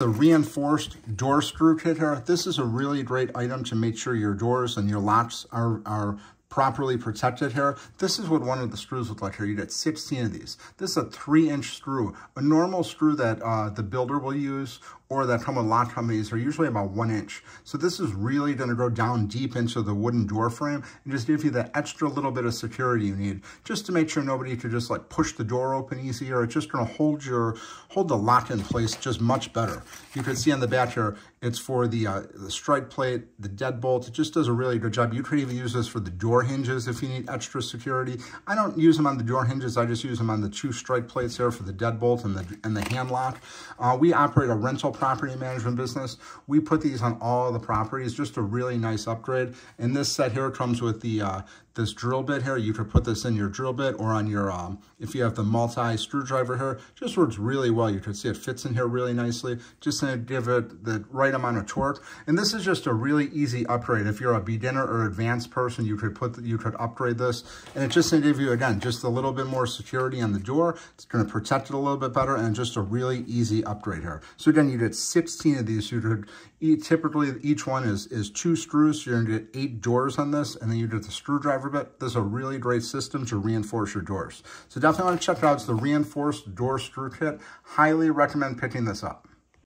The reinforced door screw kit here. This is a really great item to make sure your doors and your locks are, are properly protected here. This is what one of the screws look like here. You get 16 of these. This is a three inch screw. A normal screw that uh, the builder will use or that come with lock companies are usually about one inch. So this is really gonna go down deep into the wooden door frame and just give you that extra little bit of security you need, just to make sure nobody could just like push the door open easier. It's just gonna hold your, hold the lock in place just much better. You can see on the back here, it's for the, uh, the strike plate, the deadbolt. It just does a really good job. You could even use this for the door hinges if you need extra security. I don't use them on the door hinges. I just use them on the two strike plates here for the deadbolt and the, and the hand lock. Uh, we operate a rental property management business. We put these on all the properties, just a really nice upgrade. And this set here comes with the uh, this drill bit here. You could put this in your drill bit or on your, um, if you have the multi screwdriver here, just works really well. You can see it fits in here really nicely. Just to give it the right amount of torque. And this is just a really easy upgrade. If you're a beginner or advanced person, you could put, the, you could upgrade this. And it's just gonna give you, again, just a little bit more security on the door. It's gonna protect it a little bit better and just a really easy upgrade here. So again, you get 16 of these. You could, typically each one is, is two screws. So you're gonna get eight doors on this. And then you get the screwdriver bit. This is a really great system to reinforce your doors. So definitely want to check out. It's the Reinforced Door Screw Kit. Highly recommend picking this up.